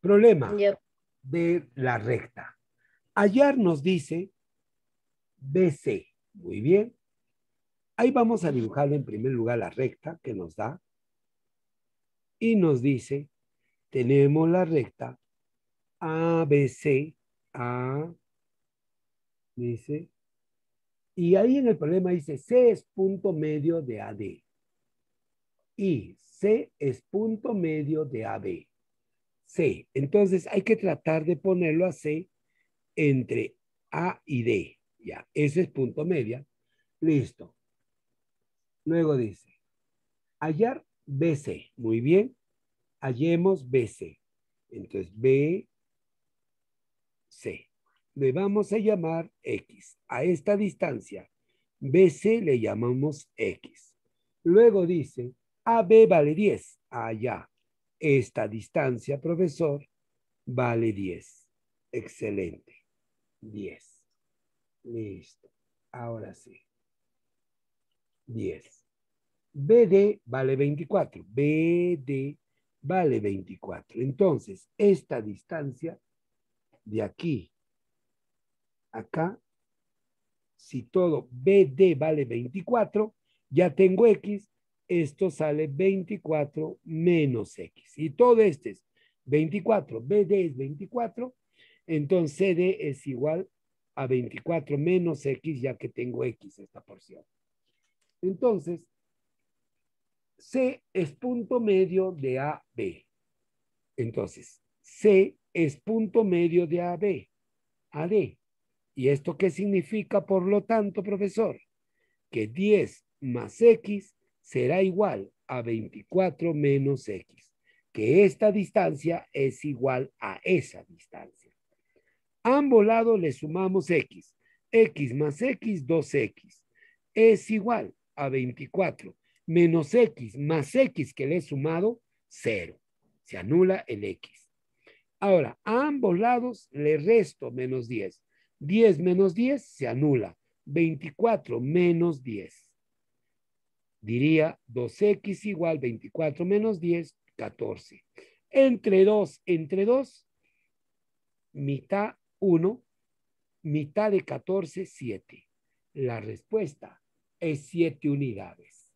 Problema Yep. de la recta. Hallar nos dice BC. Muy bien. Ahí vamos a dibujar en primer lugar la recta que nos da. Y nos dice, tenemos la recta ABC, A, dice, y ahí en el problema dice C es punto medio de AD. Y C es punto medio de AB. C. Entonces hay que tratar de ponerlo a C entre A y D. Ya, ese es punto media. Listo. Luego dice, hallar BC. Muy bien. Hallemos BC. Entonces, B, C. Le vamos a llamar X. A esta distancia, BC le llamamos X. Luego dice, AB vale 10. Allá. Esta distancia, profesor, vale 10. Excelente. 10. Listo. Ahora sí. 10. BD vale 24. BD vale 24. Entonces, esta distancia de aquí acá, si todo BD vale 24, ya tengo X, esto sale 24 menos X. Y todo este es 24, BD es 24, entonces CD es igual a 24 menos X, ya que tengo X esta porción. Entonces, C es punto medio de AB. Entonces, C es punto medio de AB, AD. ¿Y esto qué significa, por lo tanto, profesor? Que 10 más X será igual a 24 menos X, que esta distancia es igual a esa distancia. A ambos lados le sumamos X. X más X, 2X. Es igual a 24 menos X más X que le he sumado, 0. Se anula el X. Ahora, a ambos lados le resto menos 10. 10 menos 10 se anula. 24 menos 10. Diría 2x igual 24 menos 10, 14. Entre 2, entre 2, mitad 1, mitad de 14, 7. La respuesta es 7 unidades.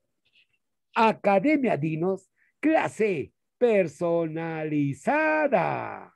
Academia Dinos, clase personalizada.